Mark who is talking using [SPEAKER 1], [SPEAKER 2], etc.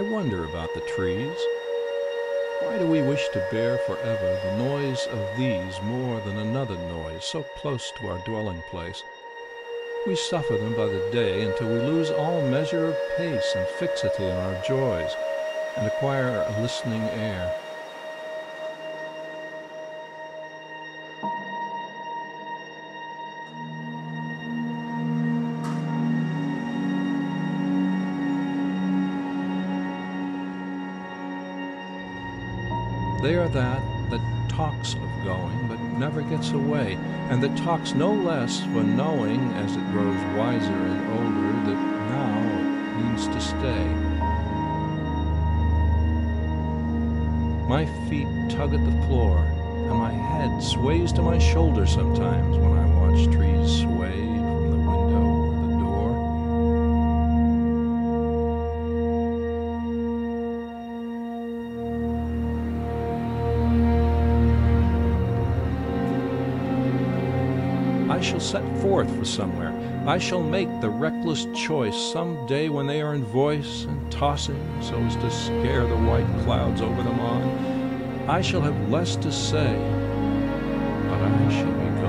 [SPEAKER 1] I wonder about the trees. Why do we wish to bear forever the noise of these more than another noise so close to our dwelling place? We suffer them by the day until we lose all measure of pace and fixity in our joys, and acquire a listening air. They are that that talks of going, but never gets away, and that talks no less for knowing, as it grows wiser and older, that now it means to stay. My feet tug at the floor, and my head sways to my shoulder sometimes when I watch trees I shall set forth for somewhere. I shall make the reckless choice some day when they are in voice and tossing so as to scare the white clouds over them on. I shall have less to say, but I shall be